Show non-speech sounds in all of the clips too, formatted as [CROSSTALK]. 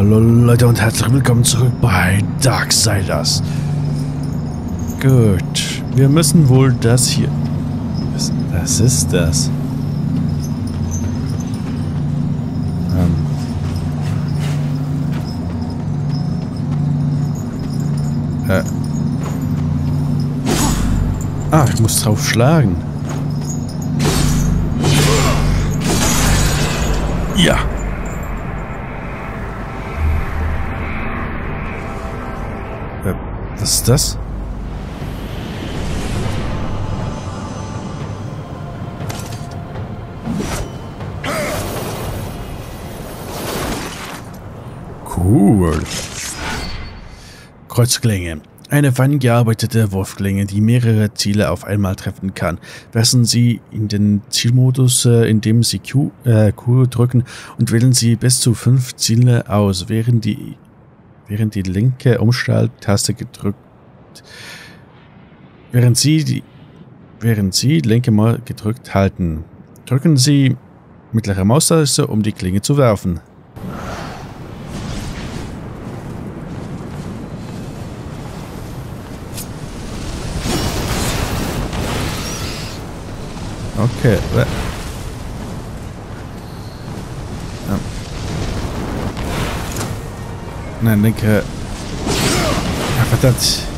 Hallo Leute und herzlich willkommen zurück bei Darksiders. Gut, wir müssen wohl das hier... Was, ist das? Ähm. Äh. Ah, ich muss drauf schlagen. Ja. Das? Cool. Kreuzklinge. Eine fein gearbeitete Wurfklinge, die mehrere Ziele auf einmal treffen kann. Wechseln Sie in den Zielmodus, äh, indem Sie Q, äh, Q drücken und wählen Sie bis zu fünf Ziele aus, während die, während die linke Umschalttaste gedrückt, während Sie die, während Sie linke mal gedrückt halten. Drücken Sie mittlere Maustaste, um die Klinge zu werfen. Okay. Nein, linke. Ja, verdammt.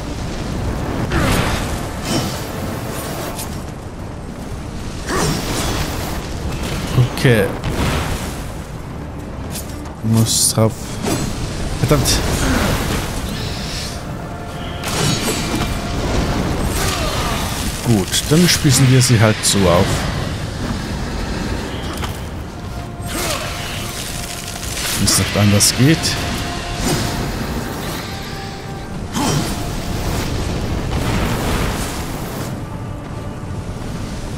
Okay. Muss drauf. Verdammt. Gut, dann spießen wir sie halt so auf. Wenn es nicht anders geht.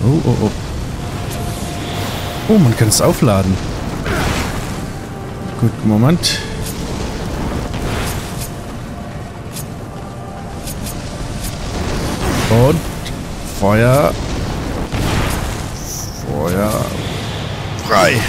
Oh, oh, oh. Oh, man kann es aufladen. Gut, Moment. Und Feuer. Feuer. Frei.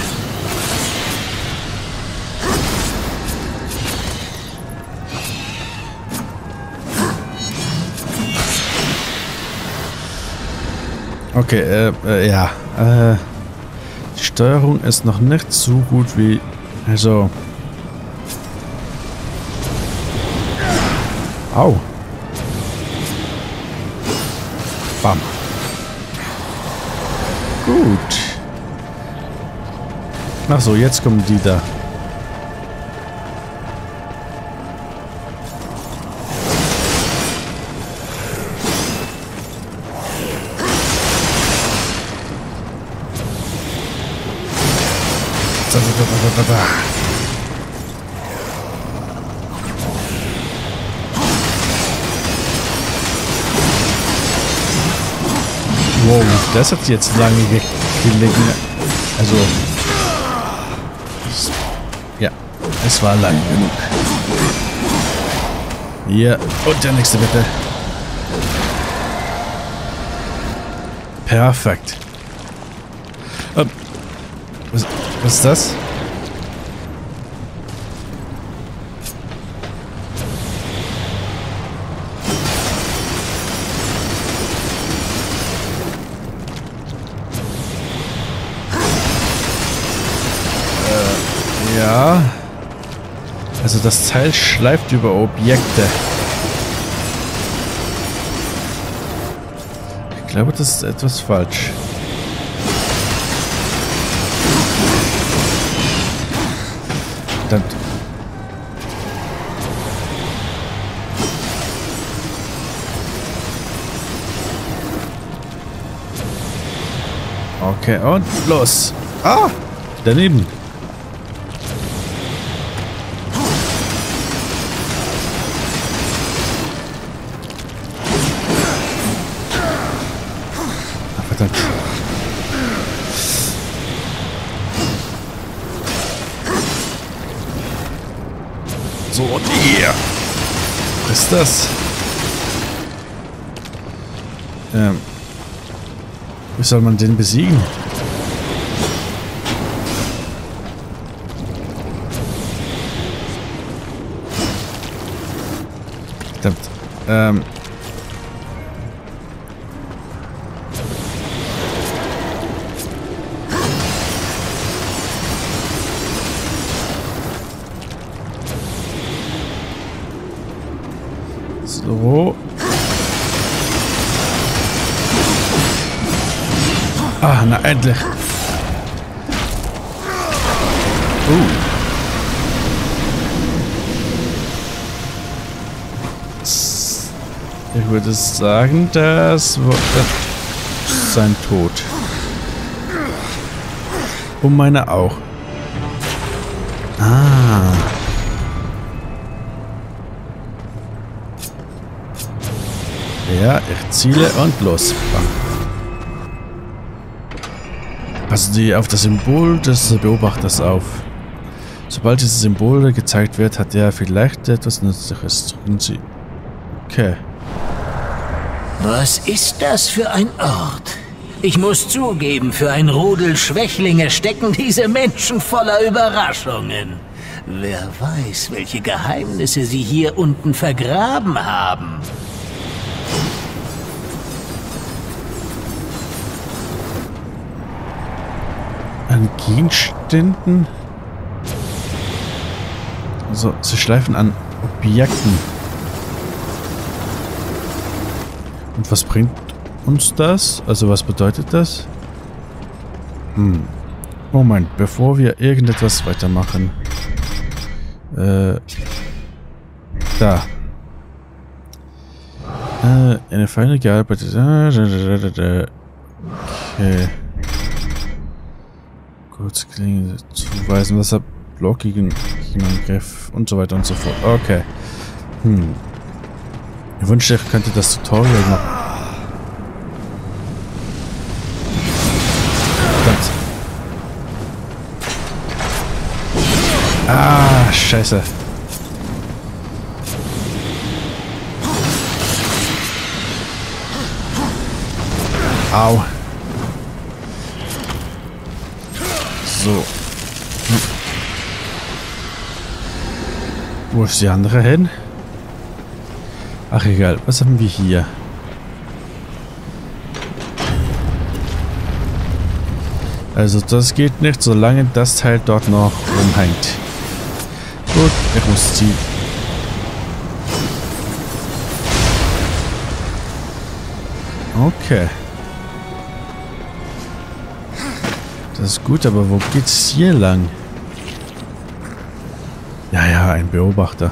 Okay, äh, äh, ja. Äh, Steuerung ist noch nicht so gut wie... Also... Au. Bam. Gut. Ach so, jetzt kommen die da. Wow, das hat jetzt lange ge gelegen. Also. Ja, es war lang genug. Hier, und der nächste bitte. Perfekt. Ähm, was, was ist das? Also das Teil schleift über Objekte. Ich glaube, das ist etwas falsch. Dann... Okay, und los. Ah! Daneben. Gott. So, und hier. Was ist das? Ähm. Wie soll man den besiegen? Verdammt. Ähm. Ah, na endlich. Uh. Ich würde sagen, das war sein Tod. Und meine auch. Ah. Ja, ich ziele und los. Passen Sie auf das Symbol des Beobachters auf. Sobald dieses Symbol gezeigt wird, hat er vielleicht etwas Nützliches. Drücken Sie. Okay. Was ist das für ein Ort? Ich muss zugeben, für ein Rudel Schwächlinge stecken diese Menschen voller Überraschungen. Wer weiß, welche Geheimnisse sie hier unten vergraben haben. Gegenständen? Also, sie schleifen an Objekten. Und was bringt uns das? Also was bedeutet das? Hm. Moment, bevor wir irgendetwas weitermachen. Äh. Da. Äh, eine feine gearbeitet. Okay. Kurz klingen zuweisen, was hat blockigen Angriff und so weiter und so fort. Okay. Hm. Ich wünschte, ich könnte das Tutorial machen. Ah, scheiße. Au. So. Wo ist die andere hin? Ach egal, was haben wir hier? Also das geht nicht, solange das Teil dort noch rumhängt. Gut, ich muss ziehen. Okay. Das ist gut, aber wo geht's hier lang? Ja, ja, ein Beobachter.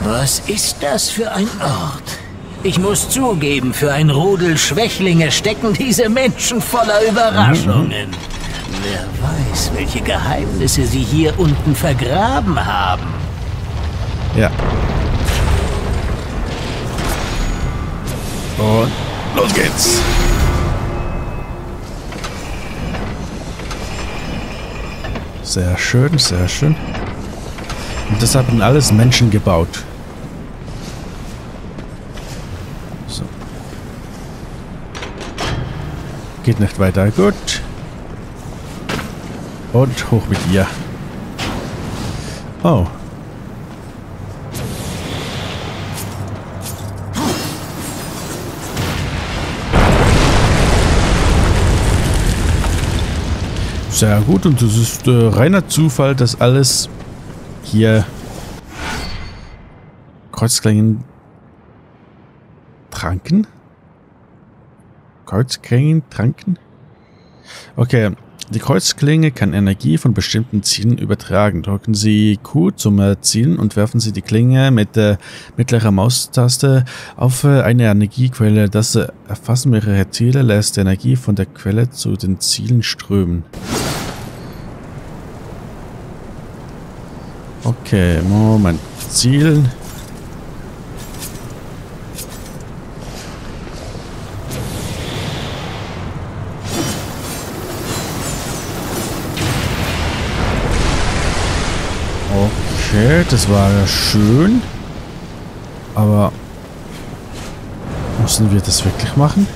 Was ist das für ein Ort? Ich muss zugeben, für ein Rudel Schwächlinge stecken diese Menschen voller Überraschungen. Wer weiß, welche Geheimnisse sie hier unten vergraben haben. Ja. Und los geht's. Sehr schön, sehr schön. Und das haben alles Menschen gebaut. Geht nicht weiter. Gut. Und hoch mit ihr. Oh. Sehr gut und es ist äh, reiner Zufall, dass alles hier Kreuzklingen tranken. Kreuzklingen tranken? Okay, die Kreuzklinge kann Energie von bestimmten Zielen übertragen. Drücken Sie Q zum Zielen und werfen Sie die Klinge mit der mittleren Maustaste auf eine Energiequelle. Das Erfassen mehrerer Ziele lässt Energie von der Quelle zu den Zielen strömen. Okay, Moment. Zielen. Okay, das war ja schön. Aber mussten wir das wirklich machen?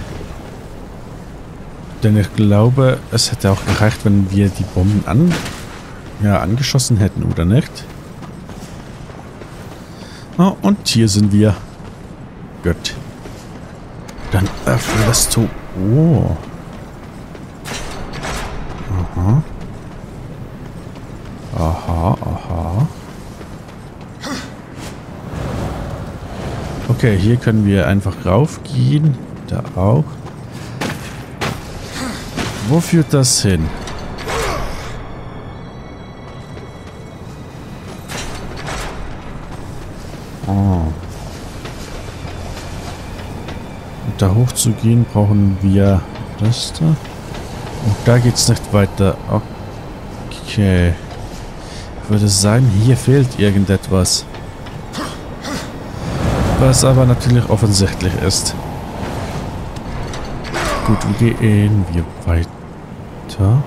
Denn ich glaube, es hätte auch gereicht, wenn wir die Bomben an, ja, angeschossen hätten, oder nicht? Oh, und hier sind wir. Gut. Dann öffne das Tor. Oh. Aha. Aha, aha. Okay, hier können wir einfach raufgehen. Da auch. Wo führt das hin? Da hoch zu gehen, brauchen wir das da. Und da geht es nicht weiter. Okay. Ich würde sagen, hier fehlt irgendetwas. Was aber natürlich offensichtlich ist. Gut, gehen wir weiter?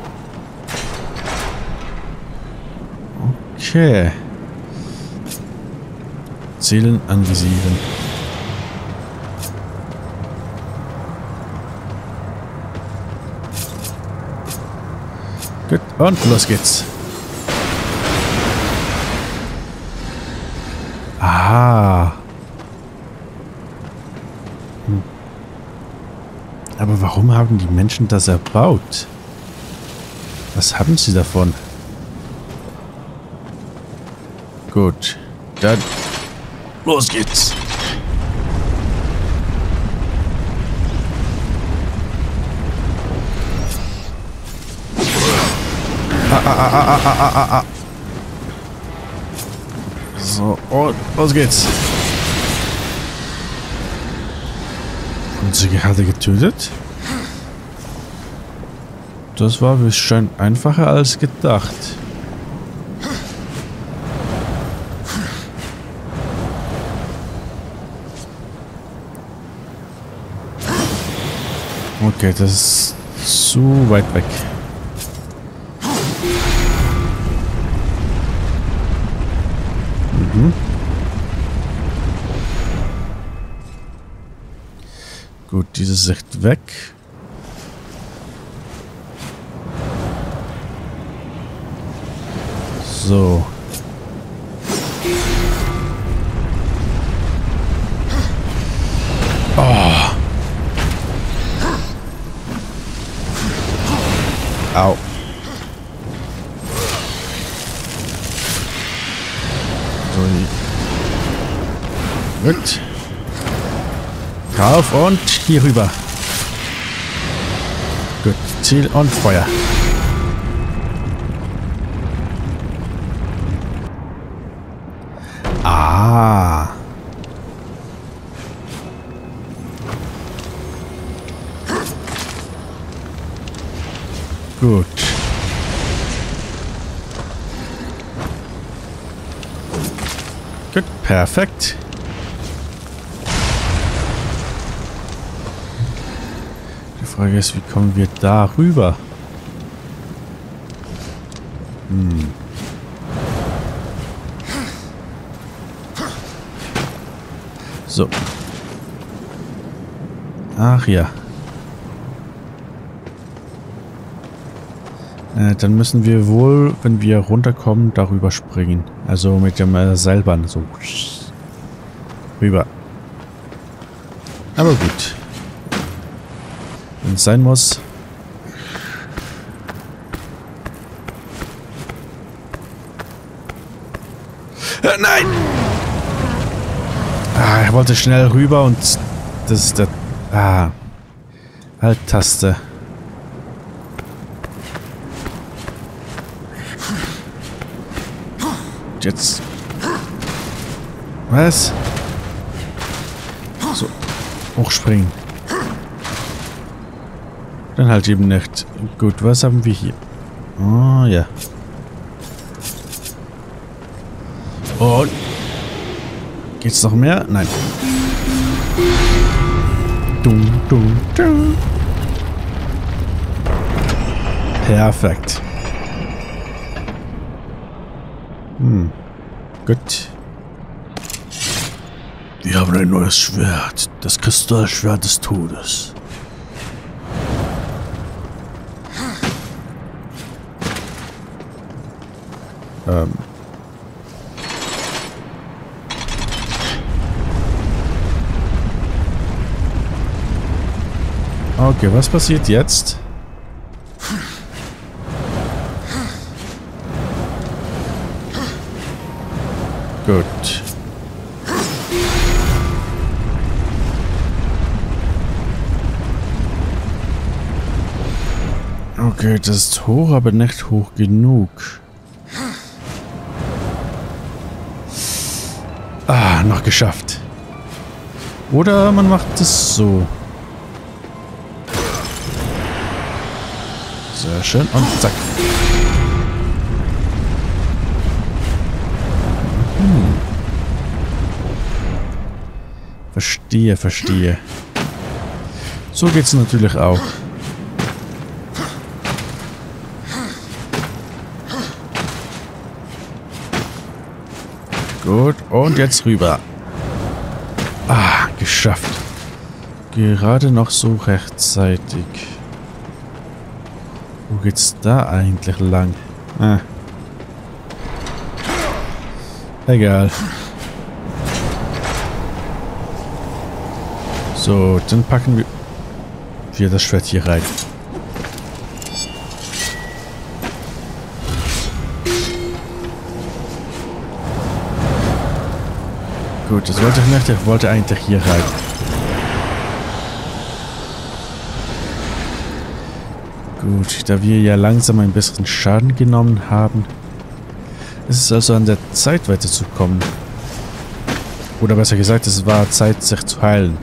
Okay. Zielen anvisieren. Und los geht's. Aha. Hm. Aber warum haben die Menschen das erbaut? Was haben sie davon? Gut, dann Los geht's. So, und los geht's. Und sie gerade getötet? Das war bestimmt einfacher als gedacht. Okay, das ist zu weit weg. Dieses ist weg. So. Au. So, Gut. Drauf und hier rüber. Gut, Ziel und Feuer. Ah. Gut. Gut, perfekt. Frage ist, wie kommen wir da rüber? Hm. So. Ach ja. Äh, dann müssen wir wohl, wenn wir runterkommen, darüber springen. Also mit dem äh, Seilbahn so. Rüber. Aber gut. Wenn es sein muss. Äh, nein! Ah, er wollte schnell rüber und das ist der... Ah. Alt-Taste. jetzt... Was? So. Hochspringen. Dann halt eben nicht. Gut, was haben wir hier? Oh, ja. Und... Geht's noch mehr? Nein. Dum, dum, dum. Perfekt. Hm. Gut. Wir haben ein neues Schwert. Das Kristallschwert des Todes. Ähm. Okay, was passiert jetzt? Gut. Okay, das ist hoch, aber nicht hoch genug. Ah, noch geschafft. Oder man macht es so. Sehr schön. Und zack. Hm. Verstehe, verstehe. So geht es natürlich auch. Gut, und jetzt rüber. Ah, geschafft. Gerade noch so rechtzeitig. Wo geht's da eigentlich lang? Ah. Egal. So, dann packen wir, wir das Schwert hier rein. Gut, das wollte ich nicht. Ich wollte eigentlich hier rein. Gut, da wir ja langsam ein bisschen Schaden genommen haben, ist es also an der Zeit weiterzukommen. Oder besser gesagt, es war Zeit, sich zu heilen.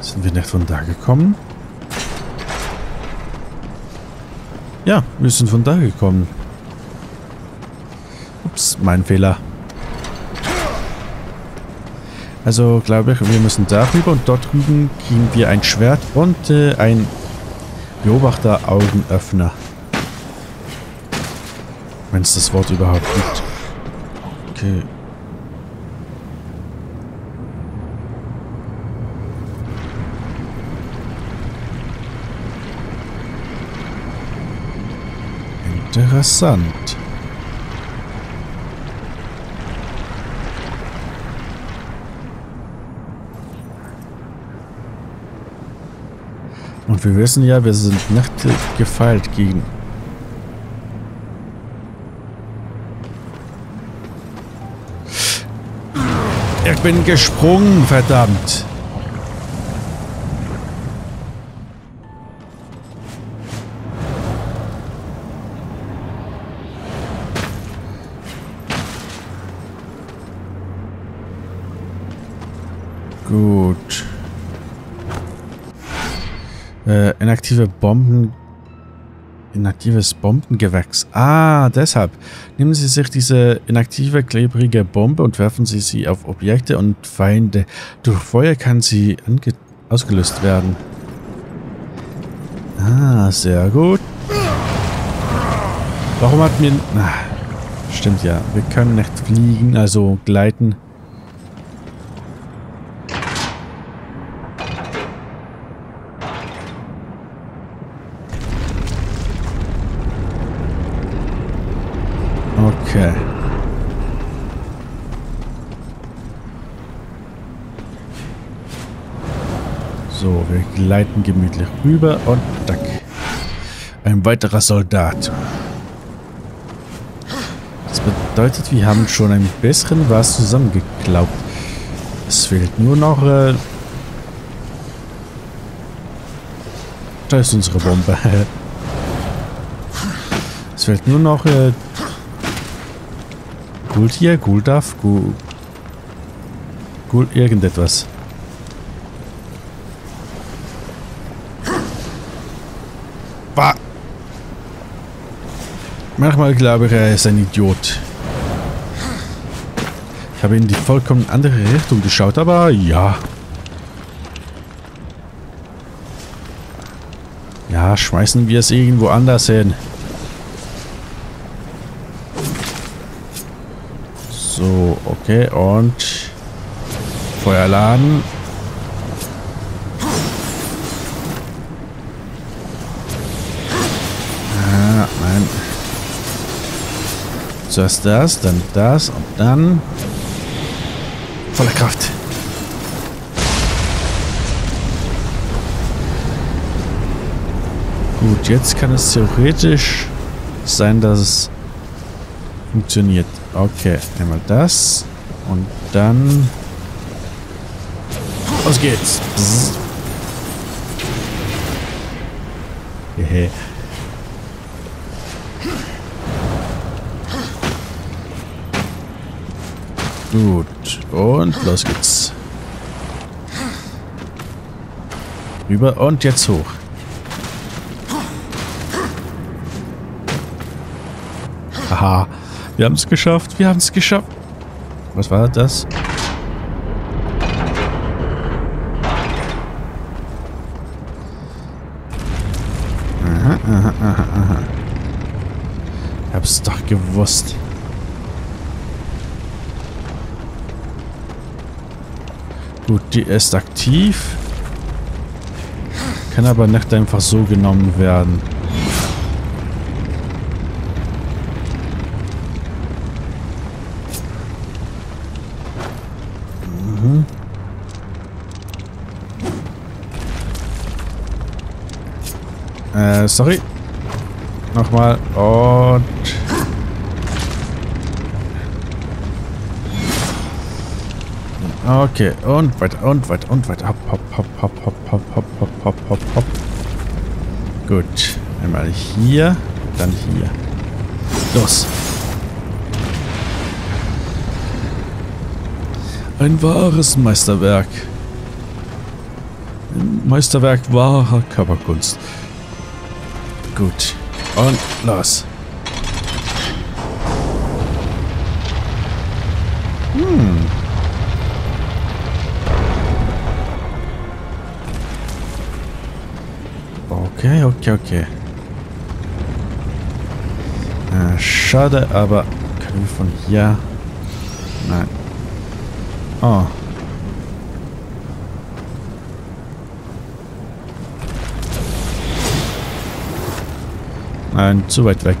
Sind wir nicht von da gekommen? Ja, wir sind von da gekommen. Ups, mein Fehler. Also glaube ich, wir müssen darüber und dort drüben kriegen wir ein Schwert und äh, ein Beobachter-Augenöffner. Wenn es das Wort überhaupt gibt. Okay. Interessant. Und wir wissen ja, wir sind nicht gefeilt gegen... Ich bin gesprungen, verdammt. Gut. Äh, inaktive Bomben. Inaktives Bombengewächs. Ah, deshalb. Nehmen Sie sich diese inaktive, klebrige Bombe und werfen Sie sie auf Objekte und Feinde. Durch Feuer kann sie ausgelöst werden. Ah, sehr gut. Warum hat mir... Ah, stimmt ja. Wir können nicht fliegen, also gleiten. Okay. So, wir gleiten gemütlich rüber und tack. Ein weiterer Soldat. Das bedeutet, wir haben schon ein bisschen was zusammengeklaubt. Es fehlt nur noch... Äh da ist unsere Bombe. [LAUGHS] es fehlt nur noch äh, Gultier, Guldaf, Gul... Gul... irgendetwas. Manchmal glaube ich, er ist ein Idiot. Ich habe in die vollkommen andere Richtung geschaut, aber ja. Ja, schmeißen wir es irgendwo anders hin. So, okay, und Feuer laden. Zuerst das, dann das und dann Voller Kraft. Gut, jetzt kann es theoretisch sein, dass es funktioniert. Okay, einmal das. Und dann... Los geht's. Hehe. Gut. Und los geht's. Rüber und jetzt hoch. Haha. Wir haben es geschafft. Wir haben es geschafft. Was war das? Aha, aha, aha, aha. Ich hab's doch gewusst. Gut, die ist aktiv. Kann aber nicht einfach so genommen werden. Mhm. Äh, sorry. Nochmal. Und... Okay, und weiter, und weiter, und weiter. Hopp, hopp, hopp, hopp, hopp, hopp, hopp, hopp, hopp, hopp, hopp. Gut. Einmal hier, dann hier. Los. Ein wahres Meisterwerk. Ein Meisterwerk wahrer Körperkunst. Gut. Und los. Okay, okay, okay. Äh, schade, aber können wir von hier... Nein. Oh. Nein, zu weit weg.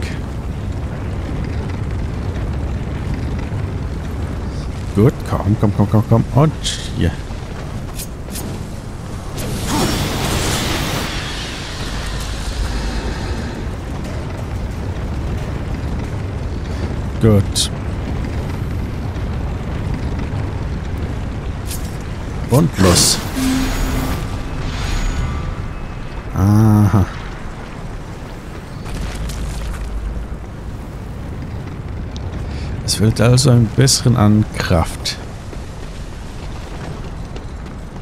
Gut, komm, komm, komm, komm, komm. Und hier. Gut. Und los. Aha. Es fehlt also ein bisschen an Kraft.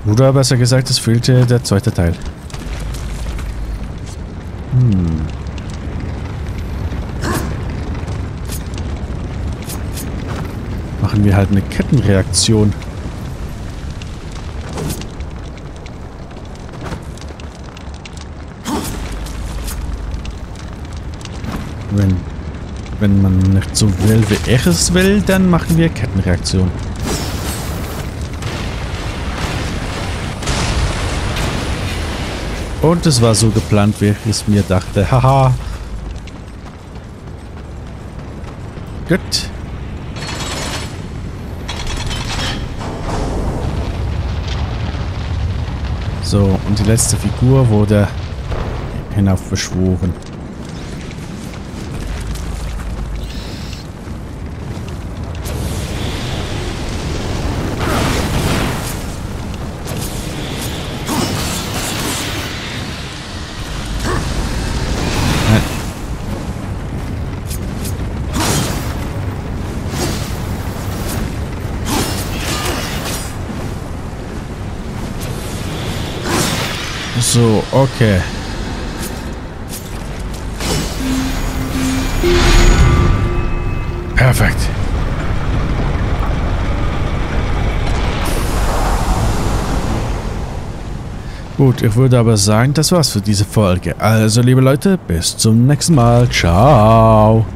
Oder besser gesagt, es fehlte der zweite Teil. Hm. Machen wir halt eine Kettenreaktion. Wenn, wenn man nicht so will, wie ich es will, dann machen wir Kettenreaktion. Und es war so geplant, wie ich es mir dachte. Haha. Gut. So, und die letzte Figur wurde hinaufbeschworen. So, okay. Perfekt. Gut, ich würde aber sagen, das war's für diese Folge. Also, liebe Leute, bis zum nächsten Mal. Ciao.